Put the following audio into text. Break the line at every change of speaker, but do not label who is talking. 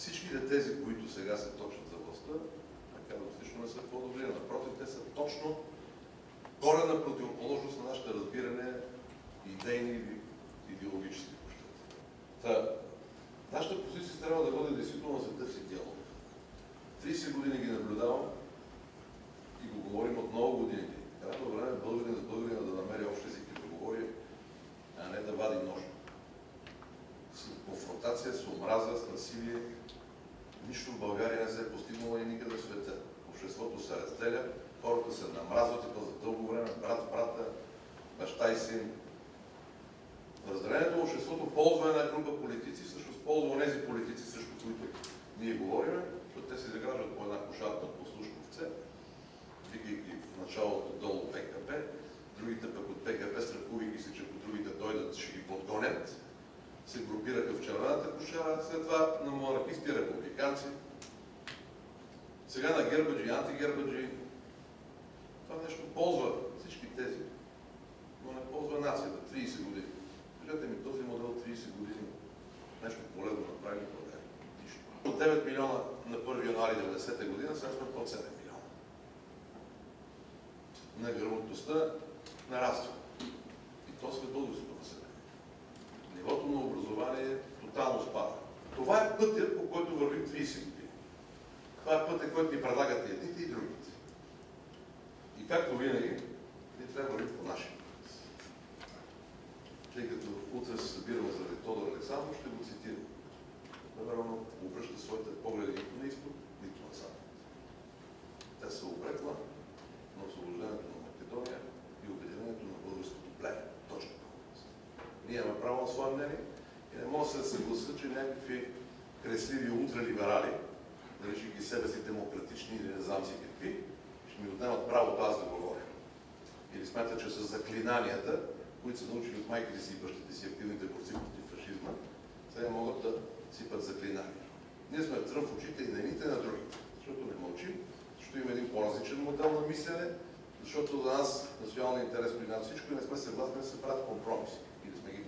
всичките тези, които сега се точат за властта, така драстично не са по-добри. Напротив, те са точно корена противоположност на нашите разбиране идейни или идеологически. Та, нашата позиция трябва да бъде действително да се търси диалог. 30 години ги наблюдавам и го говорим от много години. Крайно време българин с българина да намери общ език и да говори, а не да вади нож. С конфронтация, с омраза, с насилие. Нищо в България не се е постигнало и никъде в света. Обществото се разделя, хората се намразват и то за дълго време, брат, брата, баща и син. Разделението на обществото ползва една група политици, всъщност ползва тези политици, срещу които ние говорим, защото те се заграждат по една кошарка от послушковце, викайки в началото долу ПКП, другите пък от ПКП, страхувайки се, че ако другите дойдат, ще ги подгонят, се групираха в червената кошара, след това на монархисти републиканци, сега на гербаджи, антигербаджи. Това нещо ползва всички тези, но не ползва нацията 30 години. Кажете ми, този модел 30 години нещо полезно направи България. От 9 милиона на 1 януари 90 година, сега сме под 7 милиона. Неграмотността нараства. И то след българското население. Нивото на тотално спада. Това е пътя, по който вървим 30 години. Това е пътя, който ни предлагат едните и другите. И както винаги, ние трябва да по нашия път. Тъй като утре се събираме заради Тодор Александров, ще го цитирам. Примерно, обръща своите погледи нито на изток, нито на запад. Тя се обрекла на освобождението на Македония и обединението на българското племе. Точно. Ние имаме право на свое мнение и не мога да се съгласа, че някакви кресливи ултралиберали, наричайки себе си демократични или не знам си какви, ще ми отнемат правото аз да говоря. Или смятат, че с заклинанията, които са научили от майките си и бащите си активните борци против фашизма, сега могат да сипат заклинания. Ние сме тръв в очите и на едните, и на другите, защото не мълчим, защото има един по-различен модел на мислене, защото за нас националният интерес при нас всичко и не сме съгласни да се правят компромиси и да сме ги